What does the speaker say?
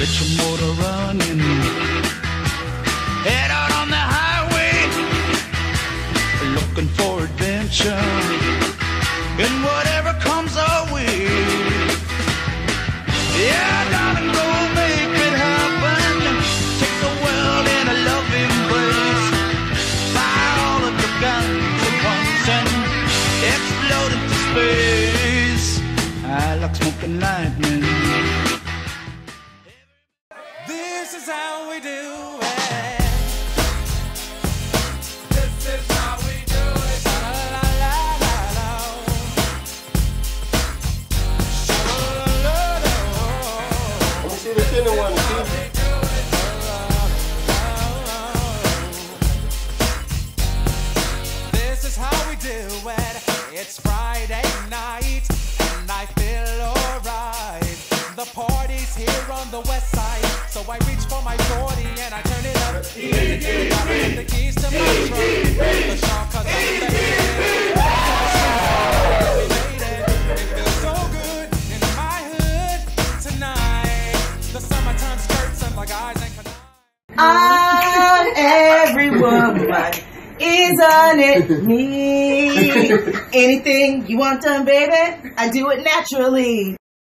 Get your motor running. Head out on the highway, looking for adventure. And whatever comes our way. Yeah, darling, go make it happen. Take the world in a loving place. Buy all of the guns and pumps and explode into space. I like smoking lightning. This is how we do it. This is how we do it. La la la la la. Sha-la-la-la-la. Let me see the thinner one. See? This is how we do it. It's Friday night, The party's here on the west side, so I reach for my 40 and I turn it up. Gotta get the keys to my truck. The shark, cause I'm ready. It. It feels so good in my hood tonight. The summertime skirts and my guys ain't confined. on every woman is on it me. Anything you want done, baby, I do it naturally.